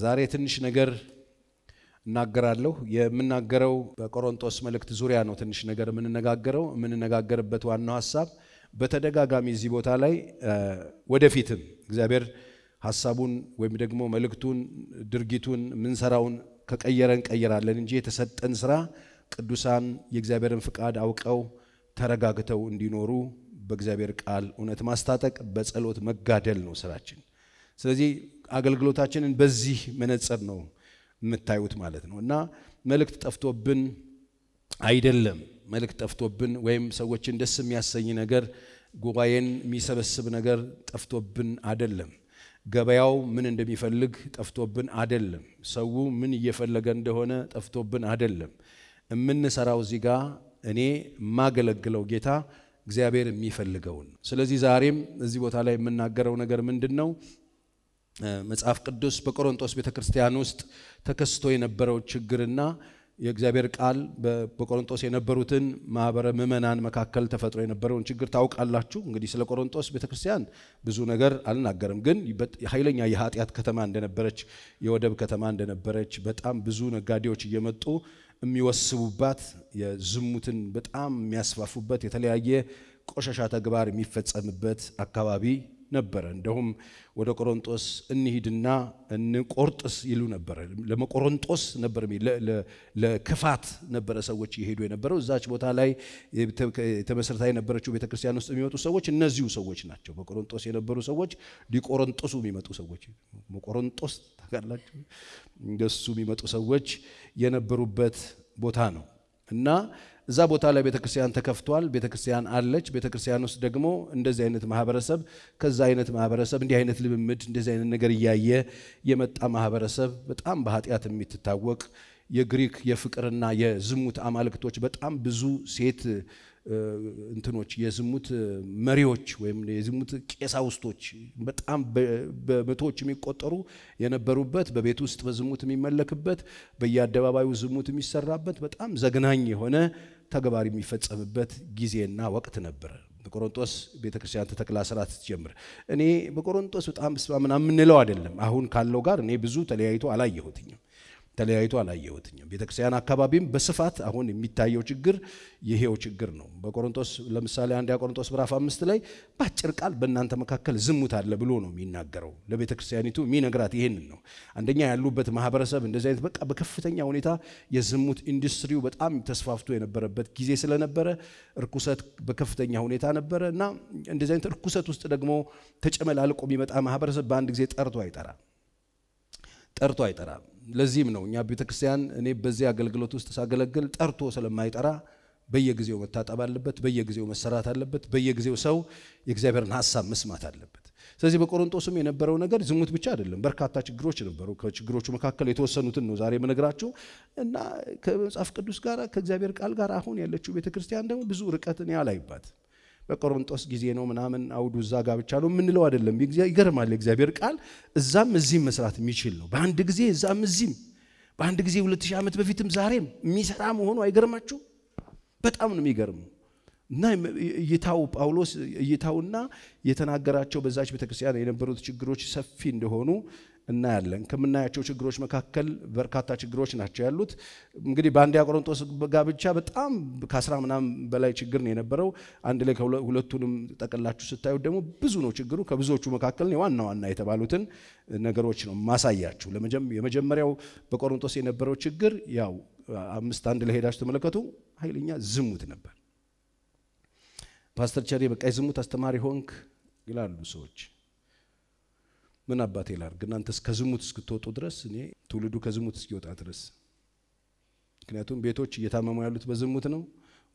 ዛሬ ትንሽ ነገር እናገራለሁ። የምናገረው በቆሮንቶስ መልእክት ዙሪያ ነው። ትንሽ ነገር የምንነጋገረው የምንነጋገርበት ዋናው ሀሳብ በተደጋጋሚ እዚህ ቦታ ላይ ወደፊትም እግዚአብሔር ሀሳቡን ወይም ደግሞ መልእክቱን፣ ድርጊቱን፣ ምንሰራውን ከቀየረ እንቀይራለን እንጂ የተሰጠን ስራ ቅዱሳን የእግዚአብሔርን ፍቃድ አውቀው ተረጋግተው እንዲኖሩ በእግዚአብሔር ቃል እውነት ማስታጠቅ፣ በጸሎት መጋደል ነው ስራችን። ስለዚህ አገልግሎታችንን በዚህ መነጽር ነው የምታዩት ማለት ነው እና መልእክት ጠፍቶብን አይደለም። መልእክት ጠፍቶብን ወይም ሰዎችን ደስ የሚያሰኝ ነገር ጉባኤን የሚሰበስብ ነገር ጠፍቶብን አይደለም። ገበያው ምን እንደሚፈልግ ጠፍቶብን አይደለም። ሰው ምን እየፈለገ እንደሆነ ጠፍቶብን አይደለም። የምንሰራው እዚህ ጋር እኔ የማገለግለው ጌታ እግዚአብሔር የሚፈልገውን። ስለዚህ ዛሬም እዚህ ቦታ ላይ የምናገረው ነገር ምንድን ነው? መጽሐፍ ቅዱስ በቆሮንቶስ ቤተ ክርስቲያን ውስጥ ተከስቶ የነበረው ችግርና የእግዚአብሔር ቃል በቆሮንቶስ የነበሩትን ማህበረ ምዕመናን መካከል ተፈጥሮ የነበረውን ችግር ታውቃላችሁ። እንግዲህ ስለ ቆሮንቶስ ቤተ ክርስቲያን ብዙ ነገር አልናገርም፣ ግን ኃይለኛ የኃጢአት ከተማ እንደነበረች፣ የወደብ ከተማ እንደነበረች፣ በጣም ብዙ ነጋዴዎች እየመጡ የሚወስቡባት፣ የዝሙትን በጣም የሚያስፋፉበት፣ የተለያየ ቆሻሻ ተግባር የሚፈጸምበት አካባቢ ነበረ። እንደውም ወደ ቆሮንጦስ እንሂድና እንቆርጥስ ይሉ ነበረ። ለመቆሮንጦስ ነበር ለክፋት ነበረ ሰዎች ይሄዱ የነበረው። እዛች ቦታ ላይ የተመሰረታ የነበረችው ቤተክርስቲያን ውስጥ የሚመጡ ሰዎች እነዚሁ ሰዎች ናቸው። በቆሮንጦስ የነበሩ ሰዎች ሊቆሮንጦሱ የሚመጡ ሰዎች ቆሮንጦስ ታውቃላችሁ፣ እንደሱ የሚመጡ ሰዎች የነበሩበት ቦታ ነው እና እዛ ቦታ ላይ ቤተክርስቲያን ተከፍቷል። ቤተክርስቲያን አለች። ቤተክርስቲያን ውስጥ ደግሞ እንደዚህ አይነት ማህበረሰብ ከዛ አይነት ማህበረሰብ እንዲህ አይነት ልምምድ እንደዚህ አይነት ነገር እያየ የመጣ ማህበረሰብ በጣም በኃጢአት የምትታወቅ የግሪክ የፍቅርና የዝሙት አማልክቶች በጣም ብዙ ሴት እንትኖች የዝሙት መሪዎች ወይም የዝሙት ቄሳውስቶች በጣም በመቶዎች የሚቆጠሩ የነበሩበት በቤት ውስጥ በዝሙት የሚመለክበት በየአደባባዩ ዝሙት የሚሰራበት በጣም ዘግናኝ የሆነ ተግባር የሚፈጸምበት ጊዜና ወቅት ነበረ። በቆሮንቶስ ቤተክርስቲያን ተተክላ ስራ ስትጀምር እኔ በቆሮንቶስ በጣም ስማ ምናምን የምንለው አይደለም። አሁን ካለው ጋር እኔ ብዙ ተለያይቶ አላየሁትኝም ተለያይቶ አላየሁትኝም። ቤተክርስቲያን አካባቢም በስፋት አሁን የሚታየው ችግር ይሄው ችግር ነው። በቆሮንቶስ ለምሳሌ አንድ ቆሮንቶስ ምዕራፍ አምስት ላይ በአጭር ቃል በእናንተ መካከል ዝሙት አለ ብሎ ነው የሚናገረው። ለቤተክርስቲያኒቱ የሚነግራት ይሄንን ነው። አንደኛ ያሉበት ማህበረሰብ እንደዚህ አይነት በቃ በከፍተኛ ሁኔታ የዝሙት ኢንዱስትሪው በጣም ተስፋፍቶ የነበረበት ጊዜ ስለነበረ እርኩሰት በከፍተኛ ሁኔታ ነበረ እና እንደዚህ አይነት እርኩሰት ውስጥ ደግሞ ተጨመላልቆ የሚመጣ ማህበረሰብ በአንድ ጊዜ ጠርቶ አይጠራም ጠርቶ አይጠራም። ለዚህም ነው እኛ ቤተ ክርስቲያን እኔ በዚህ አገልግሎት ውስጥ ሳገለግል ጠርቶ ስለማይጠራ በየጊዜው መታጠብ አለበት፣ በየጊዜው መሰራት አለበት፣ በየጊዜው ሰው የእግዚአብሔርን ሀሳብ መስማት አለበት። ስለዚህ በቆሮንቶስም የነበረው ነገር ዝሙት ብቻ አይደለም፣ በርካታ ችግሮች ነበሩ። ከችግሮቹ መካከል የተወሰኑትን ነው ዛሬ የምነግራችሁ እና ከመጽሐፍ ቅዱስ ጋር ከእግዚአብሔር ቃል ጋር አሁን ያለችው ቤተ ክርስቲያን ደግሞ ብዙ ርቀት እኔ አላይባት በቆሮንጦስ ጊዜ ነው ምናምን አውዱ እዛ ጋር ብቻ ነው የምንለው አይደለም። ይገርማል። የእግዚአብሔር ቃል እዛም እዚህም መስራት የሚችል ነው። በአንድ ጊዜ እዛም እዚህም በአንድ ጊዜ ሁለት ሺህ ዓመት በፊትም ዛሬም የሚሰራ መሆኑ አይገርማችሁ? በጣም ነው የሚገርም እና እይታው ጳውሎስ እይታውና የተናገራቸው በዛች ቤተክርስቲያን የነበሩት ችግሮች ሰፊ እንደሆኑ እናያለን። ከምናያቸው ችግሮች መካከል በርካታ ችግሮች ናቸው ያሉት። እንግዲህ በአንደኛ ቆሮንቶስ ጋብቻ በጣም ከአስራ ምናምን በላይ ችግር ነው የነበረው። አንድ ላይ ሁለቱንም ጠቅላችሁ ስታዩት ደግሞ ብዙ ነው ችግሩ። ከብዙዎቹ መካከል ዋና ዋና የተባሉትን ነገሮች ነው ማሳያችሁ። የመጀመሪያው በቆሮንቶስ የነበረው ችግር ያው አምስት አንድ ላይ ሄዳችሁ ተመለከቱ። ኃይለኛ ዝሙት ነበር። ፓስተር ቸሬ በቃ የዝሙት አስተማሪ ሆንክ ይላሉ ሰዎች። ምን አባቴ ላድርግ እናንተ ከዝሙት እስክትወጡ ድረስ እኔ ትውልዱ ከዝሙት እስኪወጣ ድረስ። ምክንያቱም ቤቶች እየታመሙ ያሉት በዝሙት ነው።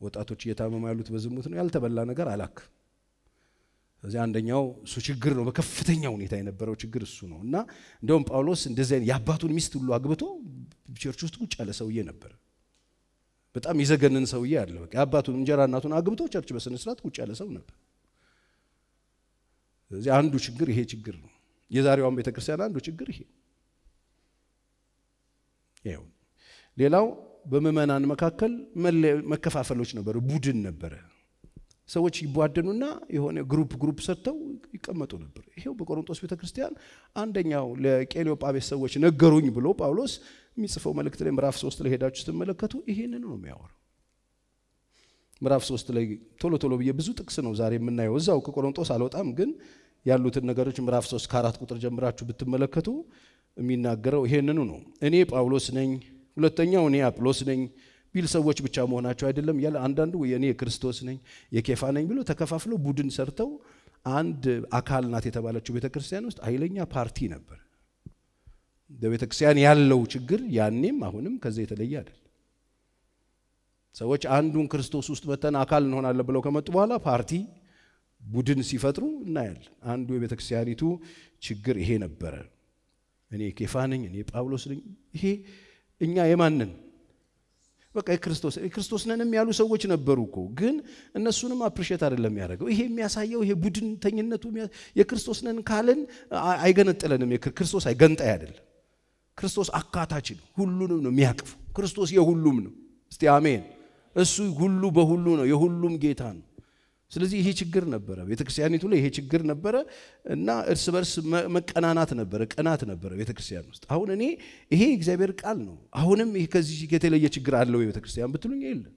ወጣቶች እየታመሙ ያሉት በዝሙት ነው። ያልተበላ ነገር አላክ። ስለዚህ አንደኛው እሱ ችግር ነው። በከፍተኛ ሁኔታ የነበረው ችግር እሱ ነው እና እንደውም ጳውሎስ እንደዚህ የአባቱን ሚስት ሁሉ አግብቶ church ውስጥ ቁጭ ያለ ሰውዬ ነበር። በጣም የሚዘገንን ሰውዬ አለ። በቃ የአባቱን እንጀራ እናቱን አግብቶ church በስነ ስርዓት ቁጭ ያለ ሰው ነበር። ስለዚህ አንዱ ችግር ይሄ ችግር ነው። የዛሬዋን ቤተክርስቲያን አንዱ ችግር ይሄ ይኸው። ሌላው በምዕመናን መካከል መከፋፈሎች ነበሩ። ቡድን ነበረ። ሰዎች ይቧደኑና የሆነ group group ሰርተው ይቀመጡ ነበር። ይሄው በቆሮንቶስ ቤተ ክርስቲያን አንደኛው ለቄሌዮጳ ቤት ሰዎች ነገሩኝ ብሎ ጳውሎስ የሚጽፈው መልእክት ላይ ምዕራፍ ሶስት ላይ ሄዳችሁ ስትመለከቱ ይሄንን ነው የሚያወራው። ምዕራፍ ሶስት ላይ ቶሎ ቶሎ ብዬ ብዙ ጥቅስ ነው ዛሬ የምናየው። እዛው ከቆሮንቶስ አልወጣም፣ ግን ያሉትን ነገሮች ምዕራፍ ሶስት ከአራት ቁጥር ጀምራችሁ ብትመለከቱ የሚናገረው ይሄንኑ ነው። እኔ ጳውሎስ ነኝ፣ ሁለተኛው እኔ አጵሎስ ነኝ ቢል ሰዎች ብቻ መሆናቸው አይደለም እያለ አንዳንዱ እኔ የክርስቶስ ነኝ የኬፋ ነኝ ብሎ ተከፋፍለው ቡድን ሰርተው አንድ አካል ናት የተባለችው ቤተ ክርስቲያን ውስጥ ኃይለኛ ፓርቲ ነበር። በቤተ ክርስቲያን ያለው ችግር ያኔም አሁንም ከዚ የተለየ አይደለም። ሰዎች አንዱን ክርስቶስ ውስጥ መተን አካል እንሆናለን ብለው ከመጡ በኋላ ፓርቲ ቡድን ሲፈጥሩ እናያለን። አንዱ የቤተ ክርስቲያኒቱ ችግር ይሄ ነበረ። እኔ ኬፋ ነኝ፣ እኔ ጳውሎስ ነኝ። ይሄ እኛ የማንን በቃ የክርስቶስ የክርስቶስ ነንም ያሉ ሰዎች ነበሩ እኮ ግን እነሱንም appreciate አይደለም ያደረገው። ይሄ የሚያሳየው ይሄ ቡድንተኝነቱ የክርስቶስ ነን ካልን አይገነጥለንም። ክርስቶስ ገንጣይ አይደለም። ክርስቶስ አካታች ነው። ሁሉንም ነው የሚያቅፈው። ክርስቶስ የሁሉም ነው። እስቲ አሜን። እሱ ሁሉ በሁሉ ነው። የሁሉም ጌታ ነው። ስለዚህ ይሄ ችግር ነበረ፣ ቤተክርስቲያኒቱ ላይ ይሄ ችግር ነበረ እና እርስ በርስ መቀናናት ነበረ፣ ቅናት ነበረ ቤተክርስቲያን ውስጥ። አሁን እኔ ይሄ እግዚአብሔር ቃል ነው። አሁንም ከዚህ የተለየ ችግር አለው የቤተክርስቲያን ብትሉኝ የለም፣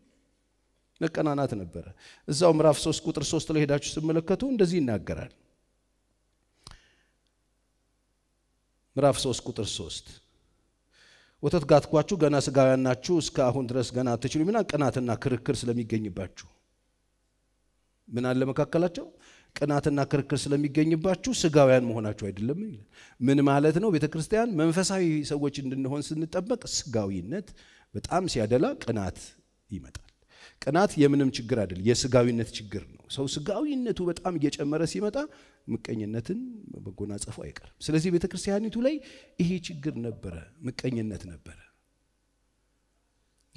መቀናናት ነበረ። እዛው ምዕራፍ 3 ቁጥር 3 ላይ ሄዳችሁ ስትመለከቱ እንደዚህ ይናገራል። ምዕራፍ 3 ቁጥር 3 ወተት ጋትኳችሁ ገና ስጋውያን ናችሁ፣ እስከ አሁን ድረስ ገና አትችሉምና ቅናትና ክርክር ስለሚገኝባችሁ ምን አለ መካከላቸው? ቅናትና ክርክር ስለሚገኝባችሁ ስጋውያን መሆናችሁ አይደለም። ምን ማለት ነው? ቤተ ክርስቲያን መንፈሳዊ ሰዎች እንድንሆን ስንጠበቅ ስጋዊነት በጣም ሲያደላ ቅናት ይመጣል። ቅናት የምንም ችግር አይደል፣ የስጋዊነት ችግር ነው። ሰው ስጋዊነቱ በጣም እየጨመረ ሲመጣ ምቀኝነትን መጎናጸፉ አይቀርም። ስለዚህ ቤተ ክርስቲያኒቱ ላይ ይሄ ችግር ነበረ፣ ምቀኝነት ነበረ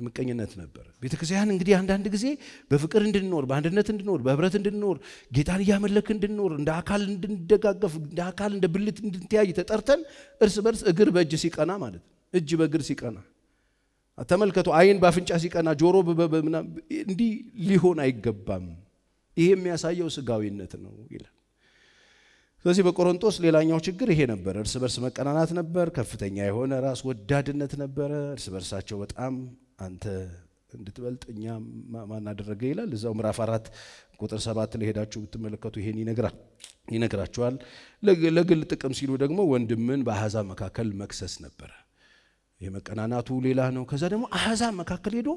ምቀኝነት ነበር። ቤተ ክርስቲያን እንግዲህ አንዳንድ ጊዜ በፍቅር እንድንኖር፣ በአንድነት እንድንኖር፣ በህብረት እንድንኖር፣ ጌታን እያመለክ እንድንኖር፣ እንደ አካል እንድንደጋገፍ፣ እንደ አካል እንደ ብልት እንድንተያይ ተጠርተን እርስ በርስ እግር በእጅ ሲቀና ማለት እጅ በእግር ሲቀና ተመልከቱ። አይን በአፍንጫ ሲቀና፣ ጆሮ እንዲህ ሊሆን አይገባም። ይሄ የሚያሳየው ስጋዊነት ነው ይላል። ስለዚህ በቆሮንቶስ ሌላኛው ችግር ይሄ ነበር። እርስ በርስ መቀናናት ነበር። ከፍተኛ የሆነ ራስ ወዳድነት ነበረ። እርስ በርሳቸው በጣም አንተ እንድትበልጥ እኛ ማን አደረገ ይላል። እዛው ምዕራፍ አራት ቁጥር ሰባት ላይ ሄዳችሁ ብትመለከቱ ይሄን ይነግራችኋል። ለግል ጥቅም ሲሉ ደግሞ ወንድምን በአሕዛብ መካከል መክሰስ ነበረ። የመቀናናቱ ሌላ ነው። ከዛ ደግሞ አሕዛብ መካከል ሄዶ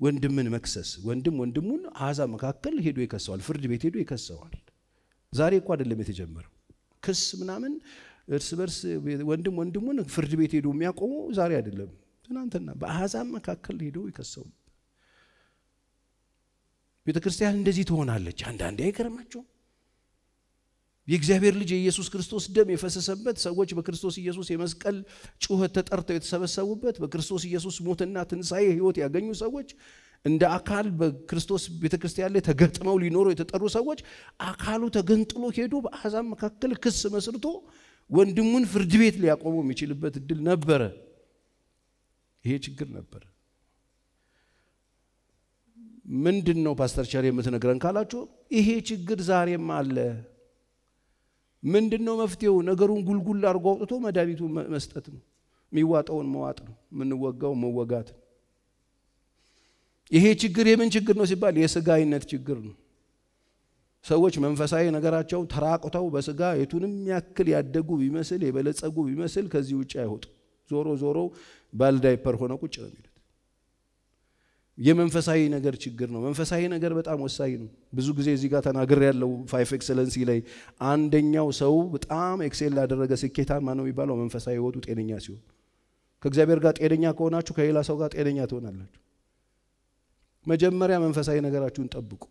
ወንድምን መክሰስ፣ ወንድም ወንድሙን አሕዛብ መካከል ሄዶ ይከሰዋል። ፍርድ ቤት ሄዶ ይከሰዋል። ዛሬ እኮ አይደለም የተጀመረው ክስ ምናምን እርስ በርስ ወንድም ወንድሙን ፍርድ ቤት ሄዶ የሚያቆመው ዛሬ አይደለም ትናንትና በአሕዛብ መካከል ሄዶ ይከሰው። ቤተ ክርስቲያን እንደዚህ ትሆናለች። አንዳንዴ አይገርማቸው የእግዚአብሔር ልጅ የኢየሱስ ክርስቶስ ደም የፈሰሰበት ሰዎች በክርስቶስ ኢየሱስ የመስቀል ጩኸት ተጠርተው የተሰበሰቡበት በክርስቶስ ኢየሱስ ሞትና ትንሣኤ ሕይወት ያገኙ ሰዎች እንደ አካል በክርስቶስ ቤተ ክርስቲያን ላይ ተገጥመው ሊኖሩ የተጠሩ ሰዎች አካሉ ተገንጥሎ ሄዶ በአሕዛብ መካከል ክስ መስርቶ ወንድሙን ፍርድ ቤት ሊያቆመው የሚችልበት እድል ነበረ። ይሄ ችግር ነበር። ምንድን ነው ፓስተር ቸር የምትነግረን ካላችሁ፣ ይሄ ችግር ዛሬም አለ። ምንድን ነው መፍትሄው? ነገሩን ጉልጉል አድርጎ አውጥቶ መድኃኒቱ መስጠት ነው። የሚዋጠውን መዋጥ ነው። የምንወጋው መወጋት ነው። ይሄ ችግር የምን ችግር ነው ሲባል የስጋዊነት ችግር ነው። ሰዎች መንፈሳዊ ነገራቸው ተራቁተው በስጋ የቱንም ያክል ያደጉ ቢመስል የበለጸጉ ቢመስል ከዚህ ውጭ አይወጡ። ዞሮ ዞሮ ባልዳይፐር ሆነው ቁጭ ነው የሚሉት። የመንፈሳዊ ነገር ችግር ነው። መንፈሳዊ ነገር በጣም ወሳኝ ነው። ብዙ ጊዜ እዚህ ጋር ተናግር ያለው five excellency ላይ አንደኛው ሰው በጣም excel ላደረገ ስኬታማ ነው የሚባለው መንፈሳዊ ሕይወቱ ጤነኛ ሲሆን፣ ከእግዚአብሔር ጋር ጤነኛ ከሆናችሁ ከሌላ ሰው ጋር ጤነኛ ትሆናላችሁ። መጀመሪያ መንፈሳዊ ነገራችሁን ጠብቁ።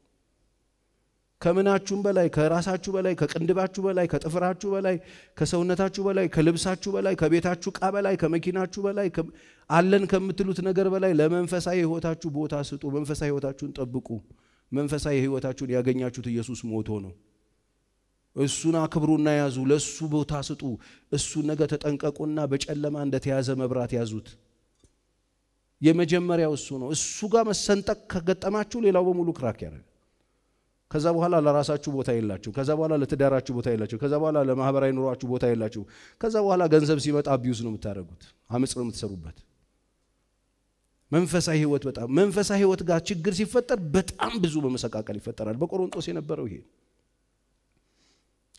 ከምናችሁም በላይ ከራሳችሁ በላይ ከቅንድባችሁ በላይ ከጥፍራችሁ በላይ ከሰውነታችሁ በላይ ከልብሳችሁ በላይ ከቤታችሁ ዕቃ በላይ ከመኪናችሁ በላይ አለን ከምትሉት ነገር በላይ ለመንፈሳዊ ሕይወታችሁ ቦታ ስጡ። መንፈሳዊ ሕይወታችሁን ጠብቁ። መንፈሳዊ ሕይወታችሁን ያገኛችሁት ኢየሱስ ሞቶ ነው። እሱን አክብሩና ያዙ። ለእሱ ቦታ ስጡ። እሱን ነገ ተጠንቀቁና በጨለማ እንደተያዘ መብራት ያዙት። የመጀመሪያው እሱ ነው። እሱ ጋር መሰንጠቅ ከገጠማችሁ ሌላው በሙሉ crack ያደርጋል። ከዛ በኋላ ለራሳችሁ ቦታ የላችሁ። ከዛ በኋላ ለትዳራችሁ ቦታ የላችሁ። ከዛ በኋላ ለማህበራዊ ኑሯችሁ ቦታ የላችሁ። ከዛ በኋላ ገንዘብ ሲመጣ abuse ነው የምታደርጉት፣ አመፅ ነው የምትሰሩበት። መንፈሳዊ ህይወት በጣም መንፈሳዊ ህይወት ጋር ችግር ሲፈጠር በጣም ብዙ በመሰቃቀል ይፈጠራል። በቆሮንጦስ የነበረው ይሄ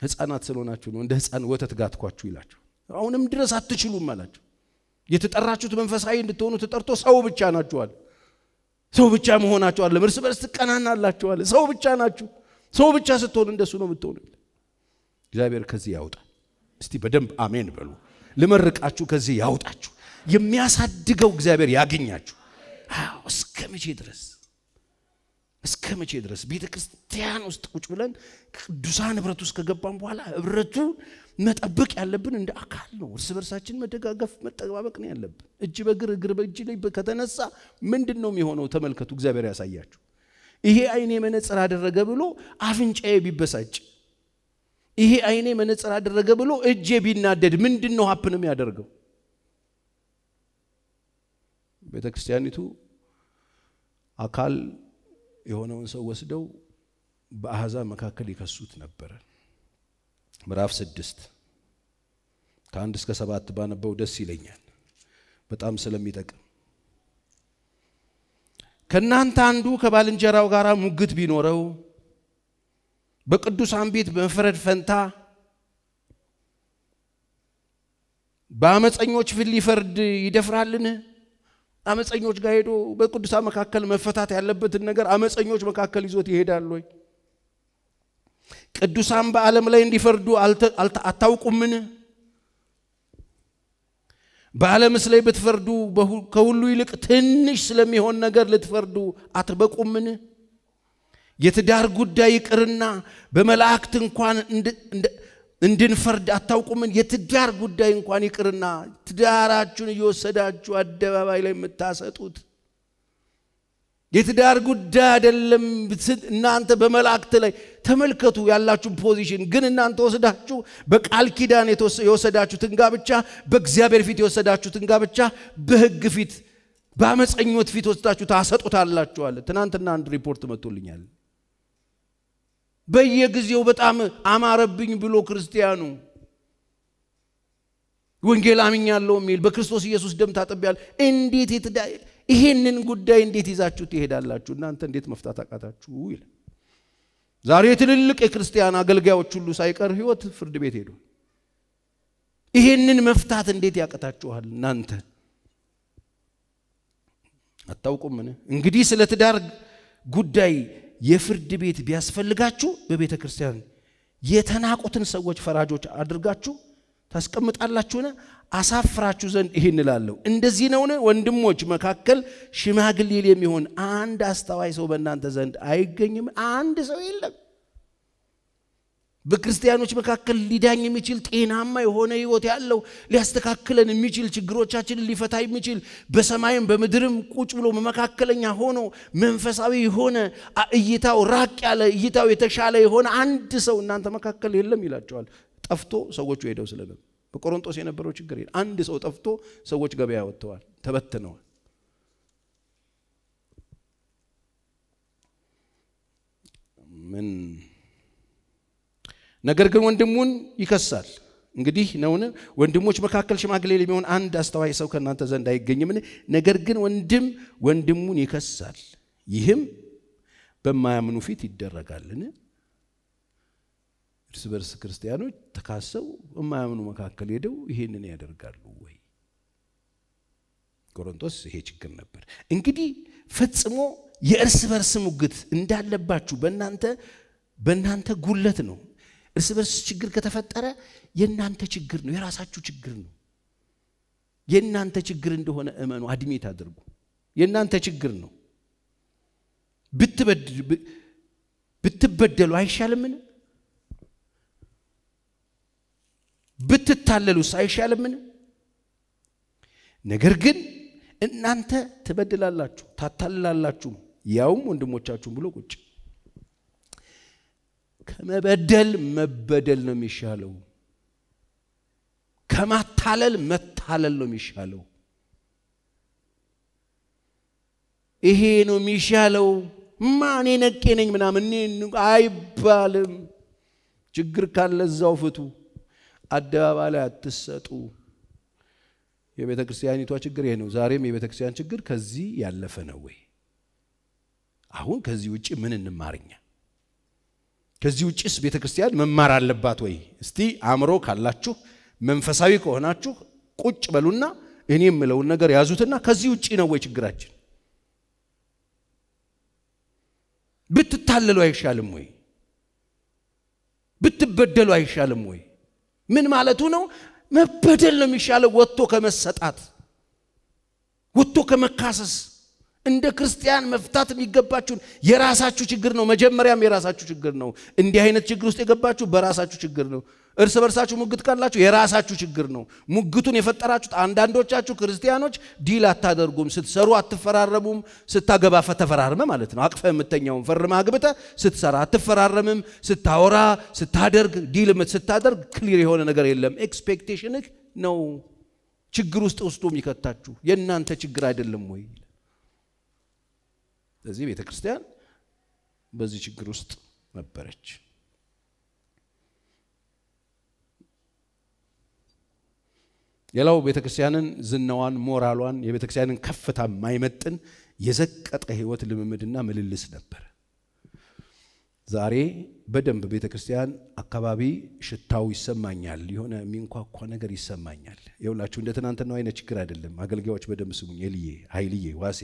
ህፃናት ስለሆናችሁ ነው እንደ ህፃን ወተት ጋትኳችሁ ይላቸው። አሁንም ድረስ አትችሉም አላቸው። የተጠራችሁት መንፈሳዊ እንድትሆኑ ተጠርቶ ሰው ብቻ ናችኋል። ሰው ብቻ መሆናችኋል። እርስ በርስ ትቀናናላችኋል። ሰው ብቻ ናችሁ። ሰው ብቻ ስትሆኑ እንደሱ ነው የምትሆኑ። እግዚአብሔር ከዚህ ያውጣል። እስቲ በደንብ አሜን በሉ። ልመርቃችሁ፣ ከዚህ ያውጣችሁ። የሚያሳድገው እግዚአብሔር ያገኛችሁ። እስከ መቼ ድረስ እስከ መቼ ድረስ ቤተ ክርስቲያን ውስጥ ቁጭ ብለን ቅዱሳን ህብረት ውስጥ ከገባን በኋላ ህብረቱ መጠበቅ ያለብን እንደ አካል ነው። እርስ በርሳችን መደጋገፍ መጠባበቅ ነው ያለብን። እጅ በእግር እግር በእጅ ላይ ከተነሳ ምንድን ነው የሚሆነው? ተመልከቱ። እግዚአብሔር ያሳያችሁ። ይሄ አይኔ መነጽር አደረገ ብሎ አፍንጫዬ ቢበሳጭ፣ ይሄ አይኔ መነጽር አደረገ ብሎ እጄ ቢናደድ ምንድን ነው ሀፕንም ያደርገው? ቤተ ክርስቲያኒቱ አካል የሆነውን ሰው ወስደው በአሕዛብ መካከል ይከሱት ነበረ። ምዕራፍ ስድስት ከአንድ እስከ ሰባት ባነበው ደስ ይለኛል፣ በጣም ስለሚጠቅም። ከእናንተ አንዱ ከባልንጀራው ጋር ሙግት ቢኖረው በቅዱሳን ቤት በመፍረድ ፈንታ በአመፀኞች ፊት ሊፈርድ ይደፍራልን? አመፀኞች ጋር ሄዶ በቅዱሳን መካከል መፈታት ያለበትን ነገር አመፀኞች መካከል ይዞት ይሄዳል ወይ? ቅዱሳን በዓለም ላይ እንዲፈርዱ አታውቁምን? በዓለምስ ላይ ብትፈርዱ ከሁሉ ይልቅ ትንሽ ስለሚሆን ነገር ልትፈርዱ አትበቁምን? የትዳር ጉዳይ ይቅርና በመላእክት እንኳን እንድንፈርድ አታውቁምን? የትዳር ጉዳይ እንኳን ይቅርና ትዳራችሁን እየወሰዳችሁ አደባባይ ላይ የምታሰጡት የትዳር ጉዳይ አይደለም። እናንተ በመላእክት ላይ ተመልከቱ ያላችሁ position። ግን እናንተ ወስዳችሁ በቃል ኪዳን የወሰዳችሁትን ጋብቻ፣ በእግዚአብሔር ፊት የወሰዳችሁትን ጋብቻ በሕግ ፊት በአመፀኞች ፊት ወስዳችሁ ታሰጡታላችኋል። ትናንትና አንድ ሪፖርት መጥቶልኛል። በየጊዜው በጣም አማረብኝ ብሎ ክርስቲያኑ ወንጌል አምኛለሁ የሚል በክርስቶስ ኢየሱስ ደም ታጥቤያለሁ እንዴት ይሄንን ጉዳይ እንዴት ይዛችሁ ትሄዳላችሁ? እናንተ እንዴት መፍታት አቃታችሁ? ይላል። ዛሬ ትልልቅ የክርስቲያን አገልጋዮች ሁሉ ሳይቀር ህይወት ፍርድ ቤት ሄዱ። ይሄንን መፍታት እንዴት ያቅታችኋል? እናንተ አታውቁምን? እንግዲህ ስለ ትዳር ጉዳይ የፍርድ ቤት ቢያስፈልጋችሁ በቤተ ክርስቲያን የተናቁትን ሰዎች ፈራጆች አድርጋችሁ ታስቀምጣላችሁን? አሳፍራችሁ ዘንድ ይህን እላለሁ። እንደዚህ ነውን? ወንድሞች መካከል ሽማግሌ የሚሆን አንድ አስተዋይ ሰው በእናንተ ዘንድ አይገኝም? አንድ ሰው የለም። በክርስቲያኖች መካከል ሊዳኝ የሚችል ጤናማ የሆነ ህይወት ያለው ሊያስተካክለን የሚችል ችግሮቻችንን ሊፈታ የሚችል በሰማይም በምድርም ቁጭ ብሎ መካከለኛ ሆኖ መንፈሳዊ የሆነ እይታው ራቅ ያለ እይታው የተሻለ የሆነ አንድ ሰው እናንተ መካከል የለም ይላቸዋል። ጠፍቶ ሰዎቹ ሄደው ስለገቡ በቆሮንጦስ የነበረው ችግር አንድ ሰው ጠፍቶ ሰዎች ገበያ ወጥተዋል፣ ተበትነዋል። ምን ነገር ግን ወንድሙን ይከሳል። እንግዲህ ነውን? ወንድሞች መካከል ሽማግሌ የሚሆን አንድ አስተዋይ ሰው ከእናንተ ዘንድ አይገኝምን? ነገር ግን ወንድም ወንድሙን ይከሳል። ይህም በማያምኑ ፊት ይደረጋልን? እርስ በርስ ክርስቲያኖች ተካሰው የማያምኑ መካከል ሄደው ይሄንን ያደርጋሉ ወይ? ቆሮንቶስ ይሄ ችግር ነበር። እንግዲህ ፈጽሞ የእርስ በርስ ሙግት እንዳለባችሁ በእናንተ በእናንተ ጉለት ነው። እርስ በርስ ችግር ከተፈጠረ የእናንተ ችግር ነው፣ የራሳችሁ ችግር ነው። የእናንተ ችግር እንደሆነ እመኑ፣ አድሜት አድርጉ። የእናንተ ችግር ነው። ብትበደሉ አይሻልምን? ብትታለሉስ አይሻልምን? ነገር ግን እናንተ ትበድላላችሁ፣ ታታልላላችሁ፣ ያውም ወንድሞቻችሁን ብሎ ቁጭ ከመበደል መበደል ነው የሚሻለው። ከማታለል መታለል ነው የሚሻለው። ይሄ ነው የሚሻለው። ማን ነቄ ነኝ ምናምን አይባልም። ችግር ካለ እዛው ፍቱ፣ አደባባይ ላይ አትሰጡ። የቤተ ክርስቲያኒቷ ችግር ይሄ ነው። ዛሬም የቤተ ክርስቲያን ችግር ከዚህ ያለፈ ነው ወይ? አሁን ከዚህ ውጭ ምን እንማርኛ? ከዚህ ውጭስ ቤተ ክርስቲያን መማር አለባት ወይ? እስቲ አእምሮ ካላችሁ መንፈሳዊ ከሆናችሁ ቁጭ በሉና እኔ የምለውን ነገር ያዙትና ከዚህ ውጭ ነው ወይ ችግራችን? ብትታለሉ አይሻልም ወይ? ብትበደሉ አይሻልም ወይ? ምን ማለቱ ነው? መበደል ነው የሚሻለው፣ ወጥቶ ከመሰጣት ወጥቶ ከመካሰስ። እንደ ክርስቲያን መፍታት የሚገባችሁን የራሳችሁ ችግር ነው። መጀመሪያም የራሳችሁ ችግር ነው። እንዲህ አይነት ችግር ውስጥ የገባችሁ በራሳችሁ ችግር ነው። እርስ በርሳችሁ ሙግት ካላችሁ የራሳችሁ ችግር ነው። ሙግቱን የፈጠራችሁት አንዳንዶቻችሁ ክርስቲያኖች ዲል አታደርጉም፣ ስትሰሩ አትፈራረሙም። ስታገባ ተፈራርመ ማለት ነው። አቅፈ የምተኛውን ፈርመ አግብተ ስትሰራ አትፈራረምም። ስታወራ ስታደርግ deal ስታደርግ clear የሆነ ነገር የለም። expectation ህ ነው ችግር ውስጥ ውስጡ የሚከታችሁ የእናንተ ችግር አይደለም ወይ? ስለዚህ ቤተ ክርስቲያን በዚህ ችግር ውስጥ ነበረች። ሌላው ቤተ ክርስቲያንን ዝናዋን፣ ሞራሏን፣ የቤተ ክርስቲያንን ከፍታ የማይመጥን የዘቀጠ ሕይወት ልምምድና ምልልስ ነበር። ዛሬ በደንብ ቤተ ክርስቲያን አካባቢ ሽታው ይሰማኛል፣ የሆነ የሚንኳኳ ነገር ይሰማኛል። የሁላችሁ እንደ ትናንትናው አይነት ችግር አይደለም። አገልጋዮች በደንብ ስሙኝ። ኤልዬ፣ ኃይልዬ፣ ዋሴ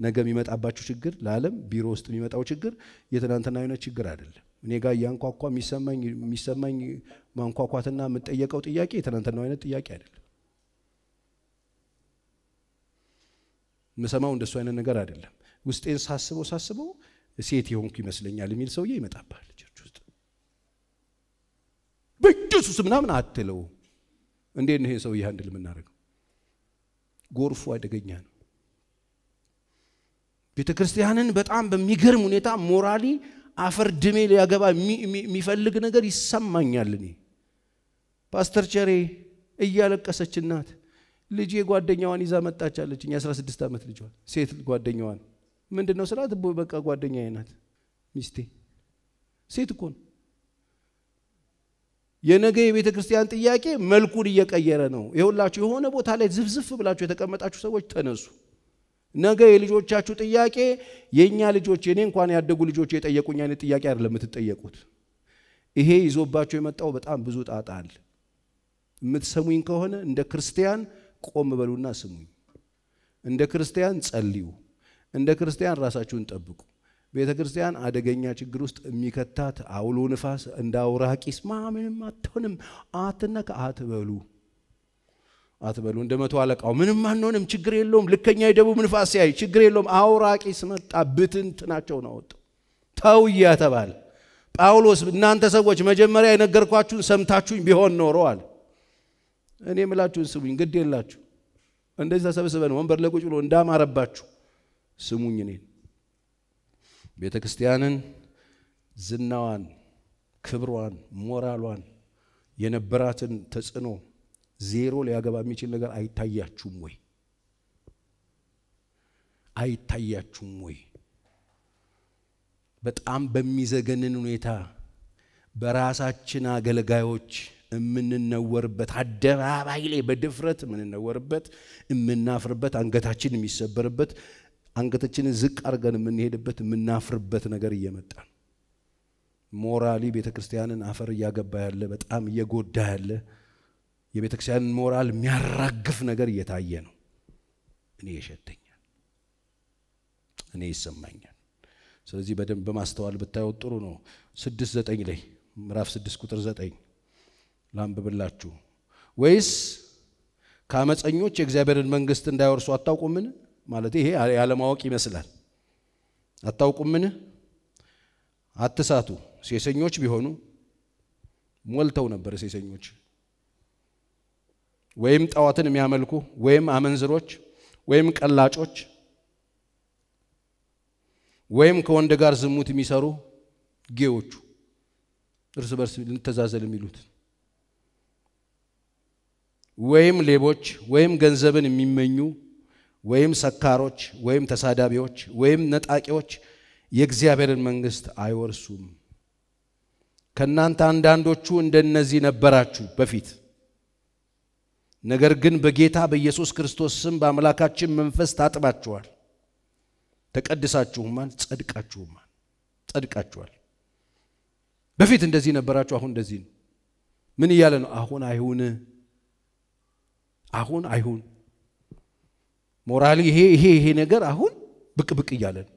ነገ የሚመጣባችሁ ችግር ለዓለም ቢሮ ውስጥ የሚመጣው ችግር የትናንትና አይነት ችግር አይደለም። እኔ ጋር እያንኳኳ የሚሰማኝ ማንኳኳትና የምጠየቀው ጥያቄ የትናንትናው አይነት ጥያቄ አይደለም። የምሰማው እንደሱ አይነት ነገር አይደለም። ውስጤን ሳስበው ሳስበው ሴት የሆንኩ ይመስለኛል የሚል ሰውዬ ይመጣባል church ውስጥ በኢየሱስ ምናምን አትለው። እንዴት ነው ይሄ ሰውዬ handle የምናደርገው? ጎርፉ አደገኛ ነው። ቤተ ክርስቲያንን በጣም በሚገርም ሁኔታ morally አፈር ድሜ ሊያገባ የሚፈልግ ነገር ይሰማኛል። እኔ ፓስተር ቸሬ እያለቀሰች እናት ልጄ ጓደኛዋን ይዛ መጣች አለችኝ። የአስራ ስድስት ዓመት ልጇን ሴት ጓደኛዋን ምንድን ነው ስላት፣ በቃ ጓደኛዬ ናት ሚስቴ። ሴት እኮ ነው። የነገ የቤተ ክርስቲያን ጥያቄ መልኩን እየቀየረ ነው። ይኸውላችሁ የሆነ ቦታ ላይ ዝፍዝፍ ብላችሁ የተቀመጣችሁ ሰዎች ተነሱ። ነገ የልጆቻችሁ ጥያቄ የእኛ ልጆች የኔ እንኳን ያደጉ ልጆች የጠየቁኝ አይነት ጥያቄ አይደለም የምትጠየቁት። ይሄ ይዞባቸው የመጣው በጣም ብዙ ጣጣ አለ። የምትሰሙኝ ከሆነ እንደ ክርስቲያን ቆም በሉና ስሙኝ። እንደ ክርስቲያን ጸልዩ። እንደ ክርስቲያን ራሳችሁን ጠብቁ። ቤተ ክርስቲያን አደገኛ ችግር ውስጥ የሚከታት አውሎ ንፋስ እንደ አውራቂስ ማ ምንም አትሆንም አትነካ አትበሉ አትበሉ። እንደ መቶ አለቃው ምንም አንሆንም ችግር የለውም ልከኛ የደቡብ ንፋስ ሲያይ ችግር የለውም አውራቂስ መጣ ብትንትናቸውን አወጡ። ተው እያተባለ ጳውሎስ እናንተ ሰዎች መጀመሪያ የነገርኳችሁን ሰምታችሁኝ ቢሆን ኖሮ አለ። እኔ ምላችሁን ስሙኝ፣ ግድ የላችሁ እንደዚህ ተሰብስበን ወንበር ላይ ቁጭ ብሎ እንዳማረባችሁ ስሙኝ። እኔን ቤተ ክርስቲያንን ዝናዋን፣ ክብሯን፣ ሞራሏን የነበራትን ተጽዕኖ ዜሮ ሊያገባ የሚችል ነገር አይታያችሁም ወይ? አይታያችሁም ወይ? በጣም በሚዘገንን ሁኔታ በራሳችን አገልጋዮች የምንነወርበት አደባባይ ላይ በድፍረት የምንነወርበት የምናፍርበት አንገታችን የሚሰበርበት አንገታችንን ዝቅ አድርገን የምንሄድበት የምናፍርበት ነገር እየመጣ ነው። ሞራሊ ቤተ ክርስቲያንን አፈር እያገባ ያለ በጣም እየጎዳ ያለ የቤተ ክርስቲያንን ሞራል የሚያራግፍ ነገር እየታየ ነው። እኔ ይሸተኛል፣ እኔ ይሰማኛል። ስለዚህ በደንብ በማስተዋል ብታዩት ጥሩ ነው። ስድስት ዘጠኝ ላይ ምዕራፍ ስድስት ቁጥር ዘጠኝ ላንብብላችሁ። ወይስ ከአመፀኞች የእግዚአብሔርን መንግሥት እንዳይወርሱ አታውቁምን? ማለት ይሄ ያለማወቅ ይመስላል። አታውቁምን? አትሳቱ። ሴሰኞች ቢሆኑ ሞልተው ነበር ሴሰኞች ወይም ጣዖትን የሚያመልኩ ወይም አመንዝሮች ወይም ቀላጮች ወይም ከወንድ ጋር ዝሙት የሚሰሩ ጌዎቹ እርስ በርስ ልንተዛዘል የሚሉት ወይም ሌቦች ወይም ገንዘብን የሚመኙ ወይም ሰካሮች ወይም ተሳዳቢዎች ወይም ነጣቂዎች የእግዚአብሔርን መንግሥት አይወርሱም። ከእናንተ አንዳንዶቹ እንደነዚህ ነበራችሁ በፊት ነገር ግን በጌታ በኢየሱስ ክርስቶስ ስም በአምላካችን መንፈስ ታጥባችኋል፣ ተቀድሳችሁማል፣ ጸድቃችሁማል ጸድቃችኋል። በፊት እንደዚህ ነበራችሁ፣ አሁን እንደዚህ ነው። ምን እያለ ነው? አሁን አይሁን፣ አሁን አይሁን። ሞራሊ ይሄ ይሄ ይሄ ነገር አሁን ብቅ ብቅ እያለ ነው።